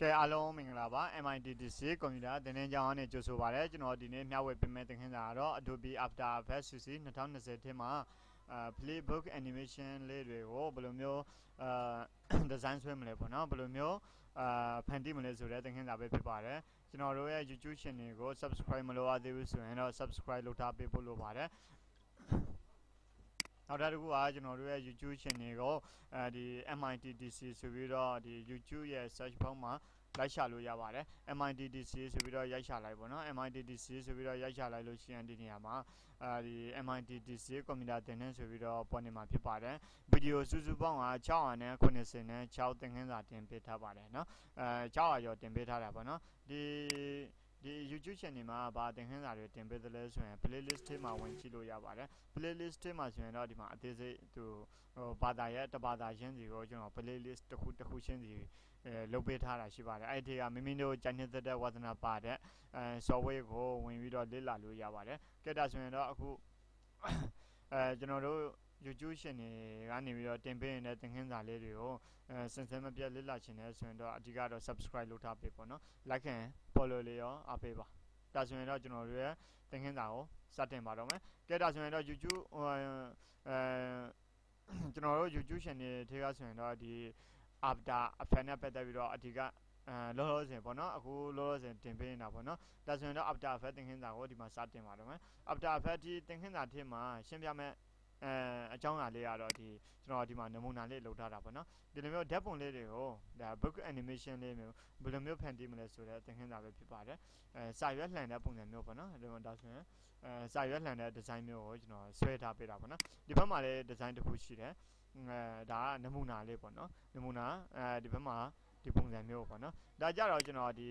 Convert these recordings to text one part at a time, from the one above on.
ကဲအားလုံးမင်္ဂလာပါ MITTC ကွန်ပျူတာသင်တန်းကျောင်းအနေနဲ့ကြိုဆိုပါရစေကျွန်တော်ဒီနေ့မျှဝေပေးမယ့်သင်ခန်းစာကတော့ Adobe After Effects CC 2020ထဲမှာအာ playbook animation လေးတွေကိုဘယ်လိုမျိုးအာ design ဆွဲမလဲပေါ့နော်ဘယ်လိုမျိုးအာဖန်တီးမလဲဆိုတဲ့သင်ခန်းစာပဲဖြစ်ပါတယ်ကျွန်တော်တို့ရဲ့ YouTube channel ကို subscribe မလုပ်ရသေးဘူးဆိုရင်တော့ subscribe လုပ်ထားပေးဖို့လိုပါတယ် နောက်တစ်ခုကကျွန်တော်တို့ရဲ့ YouTube channel ကိုအဲဒီ MITDC ဆိုပြီးတော့ဒီ YouTube ရဲ့ search bar မှာရိုက်ချလို့ရပါတယ် MITDC ဆိုပြီးတော့ရိုက်ချလိုက်ပေါ့နော် MITDC ဆိုပြီးတော့ရိုက်ချလိုက်လို့ရှိရင်ဒီနေရာမှာအဲဒီ MITDC ကွန်ပျူတာသင်တန်းဆိုပြီးတော့ပေါ်နေမှာဖြစ်ပါတယ်ဗီဒီယိုစုစုပေါင်းက600နဲ့80နဲ့6သင်ခန်းစာတင်ပေးထားပါတယ်နော်အဲ600ကျော်တင်ပေးထားတာပေါ့နော်ဒီ ဒီ YouTube channel မှာဗာသင်ခန်းစာတွေတင်ပေးသလဲဆိုရင် playlist ထဲမှာဝင်ကြည့်လို့ရပါတယ် playlist ထဲမှာဆိုရင်တော့ဒီမှာအသေးစိတ်သူဟိုဘာသာရဲ့တဘာသာချင်းစီကိုကျွန်တော် playlist တစ်ခုတစ်ခုချင်းစီအဲလုပ်ပေးထားတာရှိပါတယ်အဲ့ဒီကမိမိတို့ကြိုင်နေတဲ့ဝါသနာပါတဲ့အဲ software ကိုဝင်ပြီးတော့လေ့လာလို့ရပါတယ်ကဲဒါဆိုရင်တော့အခုအဲကျွန်တော်တို့ YouTube ရှင်တွေကနေပြီးတော့တင်ပေးနေတဲ့သင်ခန်းစာလေးတွေကိုအဲစင်စင်မပြတ်လေ့လာချင်တယ်ဆိုရင်တော့အဓိကတော့ subscribe လုပ်ထားပေးပေါ့နော် like and follow လေးရောအားပေးပါဒါဆိုရင်တော့ကျွန်တော်တို့ရဲ့သင်ခန်းစာကိုစတင်ပါတော့မယ်ကဲဒါဆိုရင်တော့ YouTube ဟိုအဲကျွန်တော်တို့ YouTube channel ထဲကဆိုရင်တော့ဒီ after effect နဲ့ပတ်သက်ပြီးတော့အဓိကအဲလောလောဆယ်ပေါ့နော်အခုလောလောဆယ်တင်ပေးနေတာပေါ့နော်ဒါဆိုရင်တော့ after effect သင်ခန်းစာကိုဒီမှာစတင်ပါတော့မယ် after effect ဒီသင်ခန်းစာထဲမှာရှင်းပြမယ် အဲအကြောင်းအရာလေးကတော့ဒီကျွန်တော်ဒီမှာနမူနာလေးလုပ်ထားတာပေါ့နော်ဒီလိုမျိုးဓာတ်ပုံလေးတွေကိုဒါ book animation လေးမျိုးဘယ်လိုမျိုးဖန်တီးမလဲဆိုတဲ့သင်ခန်းစာပဲဖြစ်ပါတယ်အဲစာရွက်လှန်တဲ့ပုံစံမျိုးပေါ့နော်ဒီမှာဒါဆိုရင်အဲစာရွက်လှန်တဲ့ဒီဇိုင်းမျိုးကိုကျွန်တော်ဆွဲထားပေးတာပေါ့နော်ဒီဘက်မှာလည်းဒီဇိုင်းတစ်ခုရှိတယ်အဲဒါကနမူနာလေးပေါ့နော်နမူနာအဲဒီဘက်မှာဒီပုံစံမျိုးပေါ့နော်ဒါကြတော့ကျွန်တော်ဒီ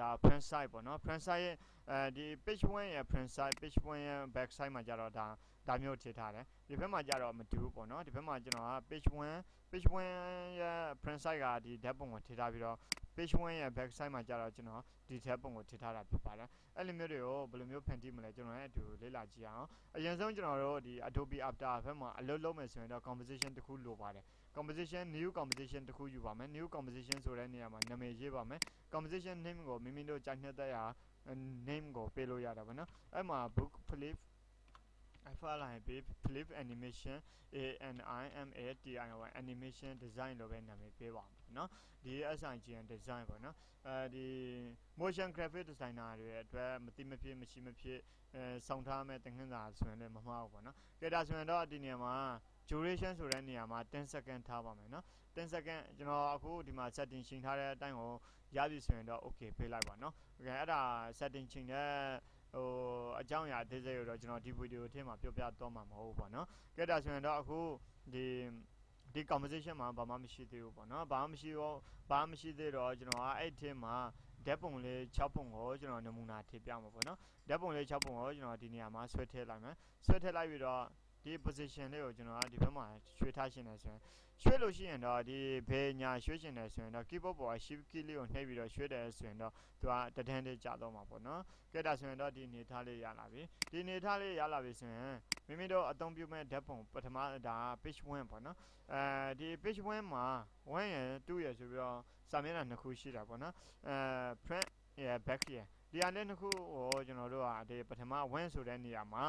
ဒါ front side ပေါ့နော် front side ရဲ့အဲဒီ page 1ရဲ့ front side page 1ရဲ့ back side မှာကြတော့ဒါ ဒါမျိုးထည့်ထားတယ်ဒီဘက်မှာကြတော့မတူဘူးပေါ့နော်ဒီဘက်မှာကျွန်တော်က page 1 page 1ရဲ့ front side ကဒီဓာတ်ပုံကိုထည့်ထားပြီးတော့ page 1ရဲ့ back side မှာကြတော့ကျွန်တော်ဒီဓာတ်ပုံကိုထည့်ထားတာဖြစ်ပါတယ်အဲ့လိုမျိုးတွေကိုဘယ်လိုမျိုးဖန်တီးမလဲကျွန်တော်လည်းအတူလေ့လာကြည့်အောင်အရင်ဆုံးကျွန်တော်တို့ဒီ Adobe After ဘက်မှာအလုပ်လုပ်မယ်ဆိုရင်တော့ composition တစ်ခုလိုပါတယ် composition new composition တစ်ခုယူပါမယ် new composition ဆိုတဲ့နေရာမှာနာမည်ရေးပါမယ် composition name ကိုမိမိတို့ကြိုက်တဲ့ရာ name ကိုပေးလို့ရတာပေါ့နော်အဲ့မှာ book flip အဖာလိုက်ပေး flip animation a n i m a t i y animation design လို့ပဲနာမည်ပေးပါမယ်เนาะဒီ SIGN design ပေါ့เนาะအဲဒီ motion graphic designer တွေအတွက်မတိမဖြစ်မရှိမဖြစ်အဲစောင့်ထားမဲ့သင်ခန်းစာဆိုရင်လည်းမမှားဘူးပေါ့เนาะကြည့်ဒါဆိုရင်တော့ဒီနေရာမှာ duration ဆိုတဲ့နေရာမှာ10 second ထားပါမယ်เนาะ10 second ကျွန်တော်အခုဒီမှာ setting ချိန်ထားတဲ့အတိုင်းကိုရပြီဆိုရင်တော့ okay ပေးလိုက်ပါเนาะโอเคအဲ့ဒါ setting ချိန်တဲ့ ဟိုအကြောင်းအရာအသေးစိတ်ကိုတော့ကျွန်တော်ဒီဗီဒီယိုထဲမှာပြောပြတော့မှာမဟုတ်ဘူးပေါ့နော်။ကဲဒါဆိုရင်တော့အခုဒီဒီ conversation မှာဘာမှမရှိသေးဘူးပေါ့နော်။ဘာမှမရှိတော့ဘာမှမရှိသေးတော့ကျွန်တော်ကအဲ့ထဲမှာဓာတ်ပုံလေး6ပုံကိုကျွန်တော်နမူနာထည့်ပြမှာပေါ့နော်။ဓာတ်ပုံလေး6ပုံကိုကျွန်တော်ဒီနေရာမှာဆွဲထည့်လိုက်မယ်။ဆွဲထည့်လိုက်ပြီးတော့ ဒီ position လေးကိုကျွန်တော်ကဒီဘက်မှာရွှေ့ထားရှင်နေဆိုရင်ရွှေ့လို့ရှိရင်တော့ဒီဘေးညာရွှေ့ရှင်နေဆိုရင်တော့ keyboard ပေါ်က shift key လေးကိုနှိပ်ပြီးတော့ရွှေ့တယ်ဆိုရင်တော့သူကတဒန်းလေးကြာတော့မှာပေါ့နော်။ကဲဒါဆိုရင်တော့ဒီနေထားလေးရလာပြီ။ဒီနေထားလေးရလာပြီဆိုရင်မိမိတို့အသုံးပြုမဲ့ဓာတ်ပုံပထမဒါ page 1ပေါ့နော်။အဲဒီ page 1မှာ1ရယ်2ရယ်ဆိုပြီးတော့စာမျက်နှာနှစ်ခုရှိတာပေါ့နော်။အဲ front ရယ် back ရယ်ဒီဟာလေးနှစ်ခုဟိုကျွန်တော်တို့ကဒီပထမ win ဆိုတဲ့နေရာမှာ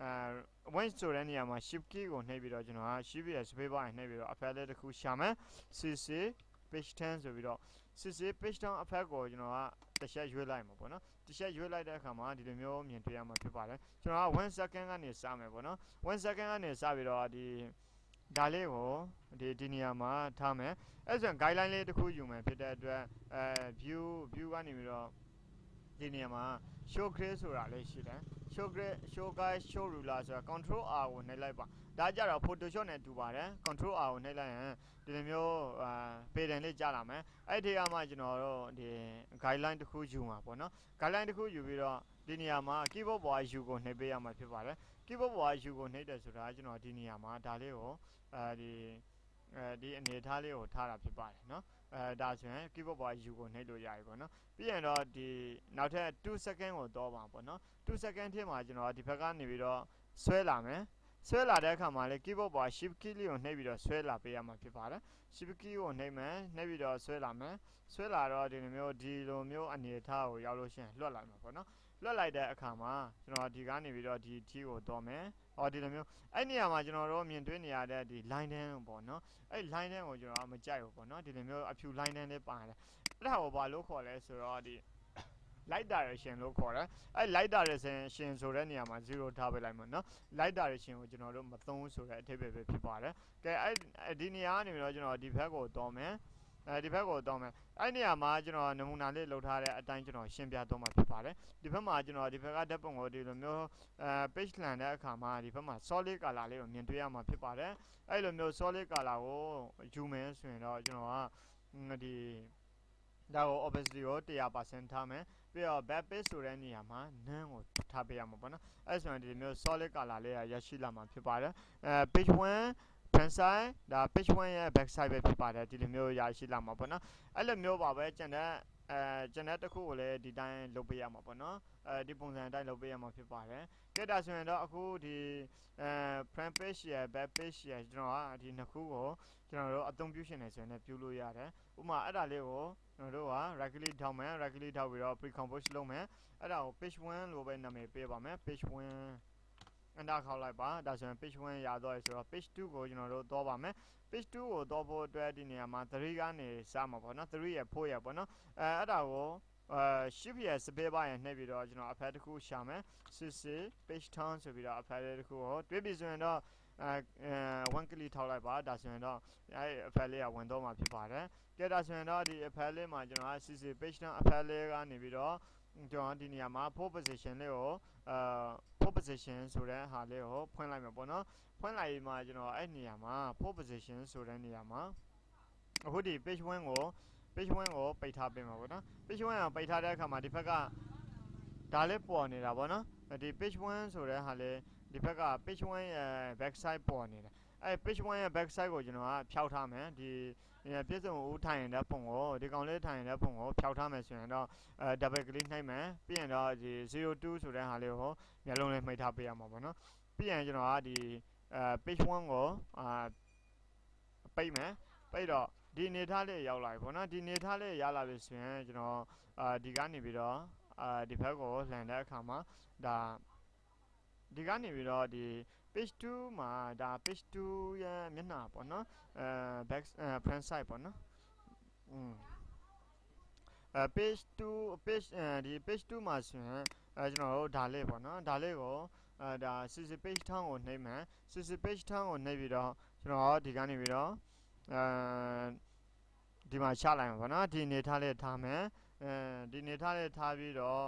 အဲ win ဆိုတဲ့နေရာမှာ shift key ကိုနှိပ်ပြီးတော့ကျွန်တော်က shift ရဲ့ space bar နှိပ်ပြီးတော့အဖက်လေးတစ်ခုရှာမယ် cc page 10ဆိုပြီးတော့ cc page 10အဖက်ကိုကျွန်တော်ကတစ်ချက်ရွေးလိုက်မှာပေါ့နော်တစ်ချက်ရွေးလိုက်တဲ့အခါမှာဒီလိုမျိုးမြင်တွေ့ရမှာဖြစ်ပါတယ်ကျွန်တော်က1 second ကနေစမယ်ပေါ့နော်1 second ကနေစပြီးတော့ဒီဒါလေးကိုဒီဒီနေရာမှာထားမယ်အဲ့ဆိုရင် guideline လေးတစ်ခုယူမယ်ဖြစ်တဲ့အတွက်အဲ view view ကနေပြီးတော့ ဒီနေရာမှာ show grid ဆိုတာလေးရှိတယ် show grid show guide show ruler ဆိုတာ control r ကိုနှိပ်လိုက်ပါဒါကြတော့ photoshop နဲ့တူပါတယ် control r ကိုနှိပ်လိုက်ရင်ဒီလိုမျိုးအာပေတန်လေးကြာလာမယ်အဲ့ဒီကမှကျွန်တော်တို့ဒီ guideline တစ်ခုယူမှာပေါ့နော် guideline တစ်ခုယူပြီးတော့ဒီနေရာမှာ keyboard ပေါ်က u ကိုနှိပ်ပေးရမှာဖြစ်ပါတယ် keyboard ပေါ်က u ကိုနှိပ်တယ်ဆိုတာကျွန်တော်ဒီနေရာမှာဒါလေးကိုအဲဒီ အဲဒီအနေထားလေးကိုထားတာဖြစ်ပါတယ်เนาะအဲဒါဆိုရင် keyboard ပေါ်က u ကိုနှိပ်လို့ရပြီပေါ့နော်ပြီးရင်တော့ဒီနောက်ထပ်2 second ကိုတော့ပါပေါ့နော်2 second ထဲမှာကျွန်တော်ဒီဘက်ကနေပြီးတော့ဆွဲလာမယ် ဆွဲလာတဲ့အခါမှာလေ keyboard ပေါ် shift key လေးကိုနှိပ်ပြီးတော့ဆွဲလာပေးရမှာဖြစ်ပါတယ် shift key ကိုနှိပ်မယ်နှိပ်ပြီးတော့ဆွဲလာမယ်ဆွဲလာတော့ဒီလိုမျိုးဒီလိုမျိုးအနေအထားကိုရောက်လို့ရှိရင်လွှတ်လိုက်မှာပေါ့နော် လွှတ်လိုက်တဲ့အခါမှာကျွန်တော်ဒီကနေပြီးတော့ဒီ T ကိုတော့မယ်ဟောဒီလိုမျိုးအဲ့နေရာမှာကျွန်တော်တို့မြင်တွေ့နေရတဲ့ဒီ line တန်းပေါ့နော်အဲ့ line တန်းကိုကျွန်တော်မကြိုက်ဘူးပေါ့နော်ဒီလိုမျိုးအဖြူ line တန်းလေးပါတယ်အဲ့ဒါကိုဘာလို့ခေါ်လဲဆိုတော့ဒီ light direction လို့ခေါ်တယ်အဲ့ light direction ဆိုတဲ့နေရာမှာ0ထားပေးလိုက်မှာနော် light direction ကိုကျွန်တော်တို့မသုံးဆိုတဲ့အထိပ္ပယ်ပဲဖြစ်ပါတယ်ကဲအဲ့ဒီနေရာကနေပြီးတော့ကျွန်တော်ဒီဘက်ကိုတော့မယ် အဲဒီဘက်ကိုတော့မယ်အဲ့နေရာမှာကျွန်တော်နမူနာလေးလုပ်ထားတဲ့အတိုင်းကျွန်တော်ရှင်းပြတော့မှာဖြစ်ပါတယ်ဒီဘက်မှာကျွန်တော်ဒီဘက်ကဓာတ်ပုံကိုဒီလိုမျိုးအဲ page လှန်တဲ့အခါမှာဒီဘက်မှာ solid color လေးကိုမြင်တွေ့ရမှာဖြစ်ပါတယ်အဲ့လိုမျိုး solid color ကိုယူမယ်ဆိုရင်တော့ကျွန်တော်ကဒီဒါကို opacity ကို100%ထားမယ်ပြီးတော့ back page ဆိုတဲ့နေရာမှာ none ကိုထားပေးရမှာပေါ့နော်အဲ့ဆိုရင်ဒီမျိုး solid color လေးရရှိလာမှာဖြစ်ပါတယ်အဲ page 1 front side ဒါ page 1ရဲ့ back side ပဲဖြစ်ပါတယ်ဒီလိုမျိုးရရှိလာမှာပေါ့နော်အဲ့လိုမျိုးပါပဲကျန်တဲ့အဲကျန်တဲ့တစ်ခုကိုလည်းဒီတိုင်းလုပ်ပေးရမှာပေါ့နော်အဲဒီပုံစံအတိုင်းလုပ်ပေးရမှာဖြစ်ပါတယ်ကဲဒါဆိုရင်တော့အခုဒီအဲ front page ရယ် back page ရယ်ကျွန်တော်ကဒီနှစ်ခုကိုကျွန်တော်တို့အသုံးပြုရှင်နေဆိုရင်လည်းပြုလို့ရတယ်ဥပမာအဲ့ဒါလေးကိုကျွန်တော်တို့က right click ထောက်မယ် right click ထောက်ပြီးတော့ pre compose လုပ်မယ်အဲ့ဒါကို page 1လို့ပဲနာမည်ပေးပါမယ် page 1 enter ခေါက်လိုက်ပါဒါဆိုရင် page 1ရတော့ဆိုတော့ page 2ကိုကျွန်တော်တို့တော့ပါမယ် page 2ကိုတော့ဖို့အတွက်ဒီနေရာမှာ3ကနေစမှာပေါ့နော်3ရ4ရပေါ့နော်အဲအဲ့ဒါကိုအဲ shift ရ space bar ရနှိပ်ပြီးတော့ကျွန်တော်အဖက်တစ်ခုရှာမယ်စစ်စစ် page turn ဆိုပြီးတော့အဖက်တစ်ခုကိုတွေးပြီးဆိုရင်တော့အဲ1 click ထောက်လိုက်ပါဒါဆိုရင်တော့အဲအဖက်လေးကဝင်တော့မှာဖြစ်ပါတယ်ကဲဒါဆိုရင်တော့ဒီအဖက်လေးမှာကျွန်တော်ကစစ်စစ် page turn အဖက်လေးကနေပြီးတော့ ကျွန်တော်ဒီနေရာမှာ pole position လေးကိုအာ pole position ဆိုတဲ့ဟာလေးကိုဖွင့်လိုက်မယ်ပေါ့နော်ဖွင့်လိုက်မှကျွန်တော်အဲ့နေရာမှာ pole position ဆိုတဲ့နေရာမှာအခုဒီ page 1ကို page 1ကိုပိတ်ထားပေးမှာပေါ့နော် page 1ကိုပိတ်ထားတဲ့အခါမှာဒီဘက်ကဒါလေးပေါ်နေတာပေါ့နော်ဒီ page 1ဆိုတဲ့ဟာလေးဒီဘက်က page 1ရဲ့ back side ပေါ်နေတယ် အဲ page 1ရဲ့ back side ကိုကျွန်တော်ကဖျောက်ထားမယ်ဒီပြည့်စုံဦးထိုင်နေတဲ့ပုံကိုဒီကောင်လေးထိုင်နေတဲ့ပုံကိုဖျောက်ထားမယ်ဆိုရင်တော့အဲ double click နှိပ်မယ်ပြီးရင်တော့ဒီ02ဆိုတဲ့ဟာလေးကိုမျက်လုံးလေးမှိတ်ထားပေးရမှာပေါ့နော်ပြီးရင်ကျွန်တော်ကဒီအဲ page 1ကိုအာပိတ်မယ်ပိတ်တော့ဒီနေထားလေးရောက်လာပြီပေါ့နော်ဒီနေထားလေးရလာပြီဆိုရင်ကျွန်တော်အာဒီကနေပြီးတော့အာဒီဘက်ကိုလှန်တဲ့အခါမှာဒါ ဒီကနေပြီးတော့ဒီ page 2မှာဒါ page 2ရဲ့မျက်နှာပေါ့နော်အဲ back front side ပေါ့နော်อืมအဲ page 2 page အဲဒီ page 2မှာဆိုရင်အဲကျွန်တော်တို့ဒါလေးပေါ့နော်ဒါလေးကိုအဲဒါ CC page ထောင်းကိုနှိပ်မယ် CC page ထောင်းကိုနှိပ်ပြီးတော့ကျွန်တော်ဒီကနေပြီးတော့အဲဒီမှာချလိုက်မှာပေါ့နော်ဒီနေထားလေးထားမယ်အဲဒီနေထားလေးထားပြီးတော့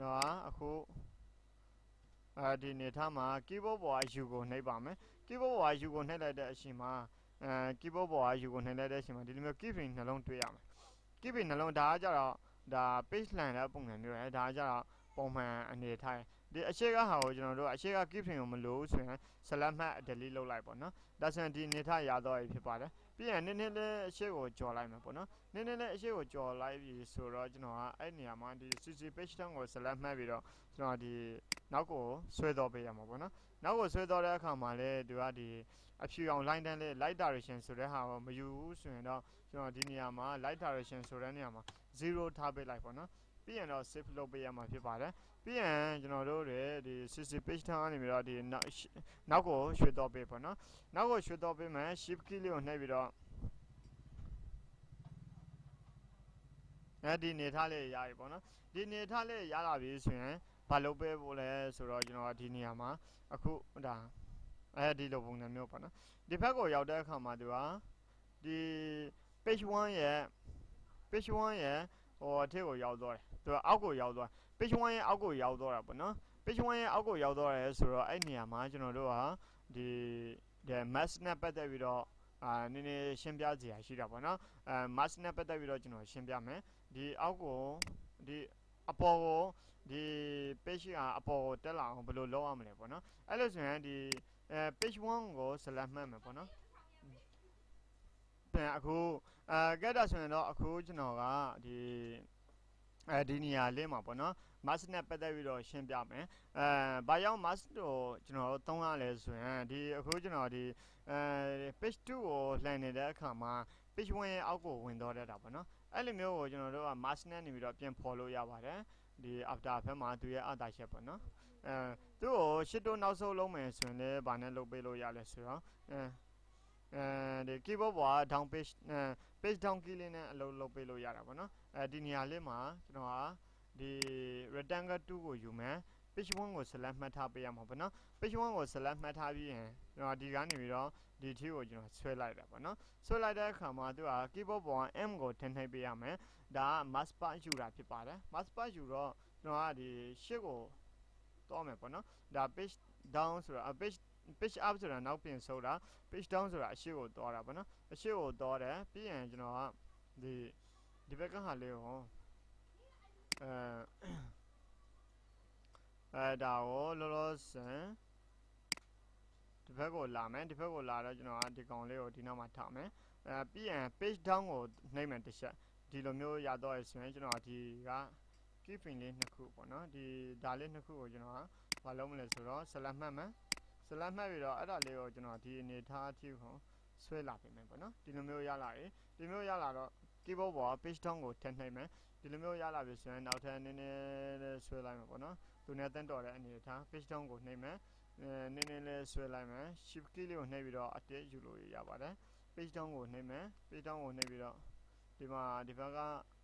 တော့အခု အဲဒီနေထားမှာ keyboard ပေါ်က U ကိုနှိပ်ပါမယ် keyboard ပေါ်က U ကိုနှိပ်လိုက်တဲ့အချိန်မှာအဲ keyboard ပေါ်က U ကိုနှိပ်လိုက်တဲ့အချိန်မှာဒီလိုမျိုး keyframe နှလုံးတွေ့ရမယ် keyframe နှလုံးဒါကကြတော့ဒါ page line တဲ့ပုံစံမျိုးရယ်ဒါကကြတော့ပုံမှန်အနေထားဒီအရှိကဟာကိုကျွန်တော်တို့အရှိက keyframe ကိုမလိုဘူးဆိုရင် select မှတ် delete လုပ်လိုက်ပေါ့နော်ဒါဆိုရင်ဒီအနေထားရတော့ဖြစ်ပါတယ် ပြီးရင်နည်းနည်းလေးအရှိကိုကြော်လိုက်မယ်ပေါ့နော်နည်းနည်းလေးအရှိကိုကြော်လိုက်ပြီဆိုတော့ကျွန်တော်ကအဲ့နေရာမှာဒီ CC page down ကို select မှတ်ပြီးတော့ကျွန်တော်ဒီနောက်ကိုဆွဲတော့ပေးရမှာပေါ့နော်နောက်ကိုဆွဲတော့တဲ့အခါမှာလည်းသူကဒီအဖြူအောင် line တန်းလေး light direction ဆိုတဲ့ဟာကိုမယူဘူးဆိုရင်တော့ကျွန်တော်ဒီနေရာမှာ light direction ဆိုတဲ့နေရာမှာ0ထားပေးလိုက်ပေါ့နော်ပြီးရင်တော့ save လုပ်ပေးရမှာဖြစ်ပါတယ် ပြီးရင်ကျွန်တော်တို့တွေဒီ CC page ထားကနေပြီးတော့ဒီနောက်ကိုရွှေ့တော့ပေးပေါ့နော်နောက်ကိုရွှေ့တော့ပေးမယ် shift key လေးကိုနှိပ်ပြီးတော့အဲဒီနေထားလေးရပြီပေါ့နော်ဒီနေထားလေးရလာပြီဆိုရင်ဘာလုပ်ပေးဖို့လဲဆိုတော့ကျွန်တော်ဒီနေရာမှာအခုဒါအဲဒီလိုပုံစံမျိုးပေါ့နော်ဒီဘက်ကိုရောက်တဲ့အခါမှာသူကဒီ page 1ရဲ့ page 1ရဲ့ဟိုအထက်ကိုရောက်သွားတယ်သူကအောက်ကိုရောက်သွား page 1ရဲ့အောက်ကိုရောက်သွားတာပေါ့နော် page 1ရဲ့အောက်ကိုရောက်သွားတယ်ဆိုတော့အဲ့နေရာမှာကျွန်တော်တို့ကဒီဒီ mass နဲ့ပတ်သက်ပြီးတော့အာနည်းနည်းရှင်းပြစရာရှိတာပေါ့နော်အဲ mass နဲ့ပတ်သက်ပြီးတော့ကျွန်တော်ရှင်းပြမယ်ဒီအောက်ကိုဒီအပေါ်ကိုဒီ page ကအပေါ်ကိုတက်လာအောင်ဘယ်လိုလုပ်ရမလဲပေါ့နော်အဲ့လိုဆိုရင်ဒီအဲ page 1ကို select မှတ်မယ်ပေါ့နော်ပြန်အခုအဲကဲဒါဆိုရင်တော့အခုကျွန်တော်ကဒီ အဲဒီနေရာလေးမှာပေါ့နော် mask နဲ့ပတ်သက်ပြီးတော့ရှင်းပြမယ်အဲဘာကြောင့် mask ကိုကျွန်တော်တို့သုံးရလဲဆိုရင်ဒီအခုကျွန်တော်ဒီအဲ page 2ကိုလှန်နေတဲ့အခါမှာ page 1ရဲ့အောက်ကိုဝင်တော့တတ်တာပေါ့နော်အဲ့လိုမျိုးကိုကျွန်တော်တို့က mask နဲ့နေပြီးတော့ပြင်ဖော်လို့ရပါတယ်ဒီ after ဘက်မှာသူရဲ့အတားချက်ပေါ့နော်အဲသူ့ကိုရှစ်တိုးနောက်ဆုံးလုံးမယ်ဆိုရင်လည်းဗာနဲ့လုပ်ပေးလို့ရလဲဆိုတော့အဲအဲဒီ keyboard ပေါ်က down page အဲ page down key လေးနဲ့အလုပ်လုပ်ပေးလို့ရတာပေါ့နော်အဲဒီနေရာလေးမှာကျွန်တော်ကဒီ rectangle 2ကိုယူမယ် page 1ကို select မှတ်ထားပေးရမှာပေါ့နော် page 1ကို select မှတ်ထားပြီးရင်ကျွန်တော်ဒီကနေပြီးတော့ဒီထီကိုကျွန်တော်ဆွဲလိုက်တာပေါ့နော်ဆွဲလိုက်တဲ့အခါမှာသူက keyboard ပေါ်က M ကိုထည့်နှိပ်ပေးရမယ်ဒါက mouse pad ယူတာဖြစ်ပါတယ် mouse pad ယူတော့ကျွန်တော်ကဒီရှစ်ကိုတော့မယ်ပေါ့နော်ဒါ page down ဆိုတာ page page up ဆိုတာနောက်ပြင်ဆုပ်တာ page down ဆိုတာအရှိကိုတော့တာပေါ့နော်အရှိကိုတော့တယ်ပြီးရင်ကျွန်တော်ကဒီဒီဘက်ကဟာလေးကိုအဲအဲဒါကိုလောလောဆယ်ဒီဘက်ကိုလာမယ်ဒီဘက်ကိုလာတော့ကျွန်တော်ကဒီကောင်လေးကိုဒီနောက်မှာထားမယ်အဲပြီးရင် page down ကိုနှိပ်မယ်တစ်ချက်ဒီလိုမျိုးရတော့ရဆိုရင်ကျွန်တော်ဒီက key frame လေးနှစ်ခုပေါ့နော်ဒီဒါလေးနှစ်ခုကိုကျွန်တော်ကဘာလုပ်မလဲဆိုတော့ select မှတ်မယ် select မှတ်ပြီးတော့အဲ့ဒါလေးကိုကျွန်တော်ဒီအနေထားအထိကိုဆွဲလာပြင်မယ်ပေါ့နော်ဒီလိုမျိုးရလာပြီဒီမျိုးရလာတော့ keyboard ပေါ်က page down ကိုထည့်နှိပ်မယ်ဒီလိုမျိုးရလာပြီဆိုရင်နောက်ထပ်နည်းနည်းလေးဆွဲလိုက်မယ်ပေါ့နော်သူနဲ့တန်းတော်တဲ့အနေထား page down ကိုနှိပ်မယ်အဲနည်းနည်းလေးဆွဲလိုက်မယ် shift key လေးကိုနှိပ်ပြီးတော့အတက်ယူလို့ရပါတယ် page down ကိုနှိပ်မယ် page down ကိုနှိပ်ပြီးတော့ဒီမှာဒီဘက်က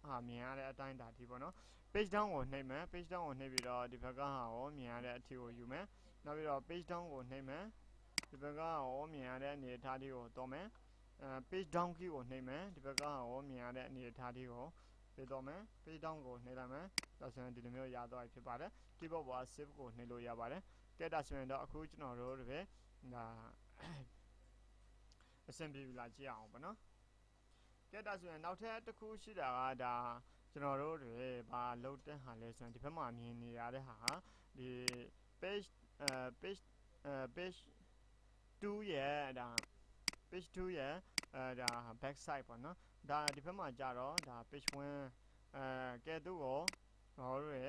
ဟာမြင်ရတဲ့အတိုင်းဒါဒီပေါ့နော် page down ကိုနှိပ်မယ် page down ကိုနှိပ်ပြီးတော့ဒီဘက်ကဟာကိုမြင်ရတဲ့အထီကိုယူမယ် နောက်ပြီးတော့ page down ကိုနှိပ်မယ်ဒီဘက်ကရောမြင်ရတဲ့အနေအထားလေးကိုတော့မယ်အဲ page down key ကိုနှိပ်မယ်ဒီဘက်ကရောမြင်ရတဲ့အနေအထားလေးကိုပေးတော့မယ် page down ကိုနှိပ်လိုက်မယ်ဒါဆိုရင်ဒီလိုမျိုးရတော့ဖြစ်ပါတယ် keyboard ပေါ် save ကိုနှိပ်လို့ရပါတယ်ကဲဒါဆိုရင်တော့အခုကျွန်တော်တို့တပည့်ဒါအဆင်ပြေပြီလားကြည့်အောင်ပေါ့နော်ကဲဒါဆိုရင်နောက်ထပ်တစ်ခုရှိတာကဒါကျွန်တော်တို့တွေဘာလုပ်တဲ့ဟာလဲဆိုရင်ဒီဘက်မှာမြင်နေရတဲ့ဟာဒီ page အဲ page အဲ page 2ရဲ့ဒါ page 2ရဲ့အဲဒါ back side ပေါ့နော်ဒါဒီဘက်မှာကြတော့ဒါ page 1အဲကဲသူ့ကိုဟောရဲ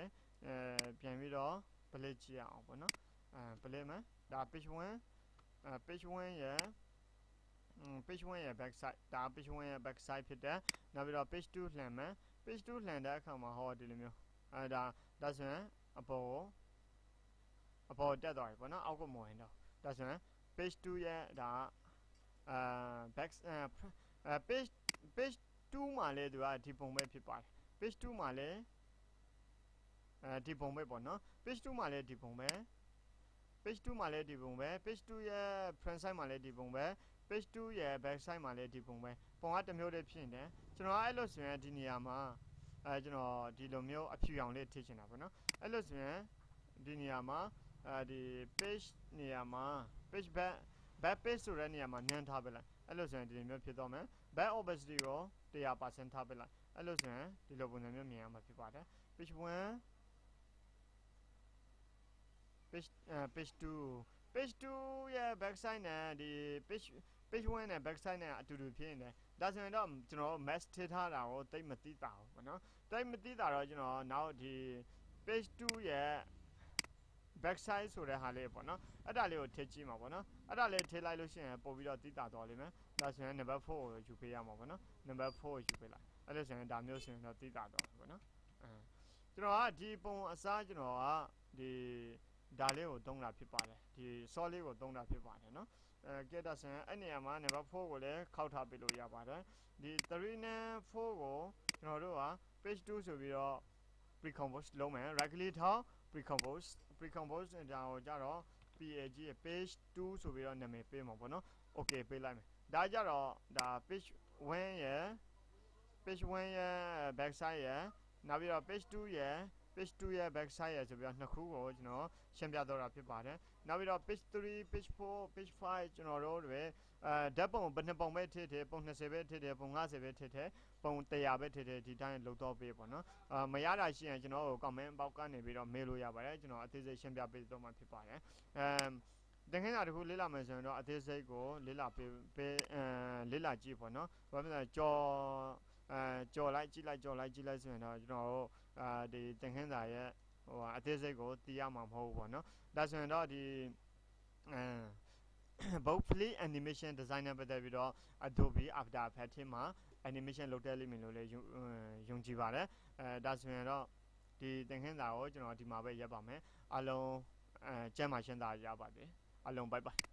အဲပြန်ပြီးတော့ play ကြည့်အောင်ပေါ့နော်အဲ play မယ်ဒါ page 1အဲ page 1ရဲ့ page 1ရဲ့ back side ဒါ page 1ရဲ့ back side ဖြစ်တယ်နောက်ပြီးတော့ page 2လှန်မယ် page 2လှန်တဲ့အခါမှာဟောဒီလိုမျိုးအဲဒါဒါဆိုရင်အပေါ်ကို အပေါ်တက်သွားပြီပေါ့နော်အောက်ကမဝင်တော့ဒါဆိုရင် page 2ရဲ့ဒါအာ back အဲ page page 2မှာလဲသူကဒီပုံပဲဖြစ်ပါတယ် page 2မှာလဲအဲဒီပုံပဲပေါ့နော် page 2မှာလဲဒီပုံပဲ page 2မှာလဲဒီပုံပဲ page 2ရဲ့ front side မှာလဲဒီပုံပဲ page 2ရဲ့ back side မှာလဲဒီပုံပဲပုံကတစ်မျိုးတည်းဖြစ်နေတယ်ကျွန်တော်အဲ့လိုဆိုရင်ဒီနေရာမှာအဲကျွန်တော်ဒီလိုမျိုးအဖြူရောင်လေးထည့်ချင်တာပေါ့နော်အဲ့လိုဆိုရင်ဒီနေရာမှာ အဲဒီ page နေရာမှာ page back back page ဆိုတဲ့နေရာမှာနန်းထားပေးလိုက်အဲ့လိုဆိုရင်ဒီလိုမျိုးဖြစ်သွားမယ် back opacity ကို100%ထားပေးလိုက်အဲ့လိုဆိုရင်ဒီလိုပုံစံမျိုးမြင်ရမှာဖြစ်ပါတယ် page 1 page uh, page 2 page 2ရဲ့ back side နဲ့ဒီ page page 1နဲ့ back side နဲ့အတူတူဖြစ်နေတယ်ဒါဆိုရင်တော့ကျွန်တော် mask ထည့်ထားတာကိုတိတ်မသိတာဘူးပေါ့နော်တိတ်မသိတာတော့ကျွန်တော်နောက်ဒီ page 2ရဲ့ back side ဆိုတဲ့ဟာလေးပေါ့နော်အဲ့ဒါလေးကိုထည့်ကြည့်မှာပေါ့နော်အဲ့ဒါလေးထည့်လိုက်လို့ရှိရင်ပို့ပြီးတော့သိတာသွားလိမ့်မယ်ဒါဆိုရင် number 4ကိုယူပေးရမှာပေါ့နော် number 4ကိုယူပေးလိုက်အဲ့လိုဆိုရင်ဒါမျိုးဆိုရင်တော့သိတာသွားမှာပေါ့နော်အဲကျွန်တော်ကဒီပုံအစားကျွန်တော်ကဒီဒါလေးကိုသုံးတာဖြစ်ပါတယ်ဒီ solid လေးကိုသုံးတာဖြစ်ပါတယ်နော်အဲကဲဒါဆိုရင်အဲ့နေရာမှာ number 4ကိုလည်းခောက်ထားပေးလို့ရပါတယ်ဒီ3နဲ့4ကိုကျွန်တော်တို့က page 2ဆိုပြီးတော့ pre-compose လုပ်မယ် right click ထောက် pre-compose pre-compose ဒါကိုကြတော့ pag ရဲ့ page 2ဆိုပြီးတော့နာမည်ပေးမှာပေါ့နော် okay ပေးလိုက်မယ်ဒါကြတော့ဒါ page 1ရဲ့ page 1ရဲ့ back side ရဲ့နောက်ပြီးတော့ page 2ရဲ့ page 2ရဲ့ back side ရဲ့ဆိုပြီးတော့နှစ်ခုကိုကျွန်တော်ရှင်းပြတော့တာဖြစ်ပါတယ်နောက်ပြီးတော့ page 3 page 4 page 5ကျွန်တော်တို့တွေအဲဓာတ်ပုံဘယ်နှစ်ပုံပဲထည့်ထည့်ပုံ20ပဲထည့်ထည့်ပုံ50ပဲထည့်ထည့်ပုံ100ပဲထည့်ထည့်ဒီတိုင်းလုံတော့ပေးပေါ့နော်အာမရတာရှိရင်ကျွန်တော်ကို comment box ကနေပြီးတော့မေးလို့ရပါတယ်ကျွန်တော်အသေးစိတ်ရှင်းပြပေးတော့မှာဖြစ်ပါတယ်အဲတကယ်တော့တခုလေးလာမယ်ဆိုရင်တော့အသေးစိတ်ကိုလေးလာပေးပေးအဲလေးလာကြည့်ပေါ့နော်ဘာဖြစ်လဲကြော်အဲကြော်လိုက်ကြည့်လိုက်ကြော်လိုက်ကြည့်လိုက်ဆိုရင်တော့ကျွန်တော်တို့ အာဒီသင်ခန်းစာရဲ့ဟိုအသေးစိတ်ကိုသိရမှာမဟုတ်ဘူးပေါ့နော်ဒါဆိုရင်တော့ဒီအဲ both play animation design နဲ့ပတ်သက်ပြီးတော့ Adobe After Effects မှာ animation လုပ်တဲ့လိမ့်မယ်လို့လည်းယုံယုံကြည်ပါတယ်အဲဒါဆိုရင်တော့ဒီသင်ခန်းစာကိုကျွန်တော်ဒီမှာပဲရပ်ပါမယ်အလုံးအဲကျမ်းမာရှင်းသာရပါစေအလုံး bye bye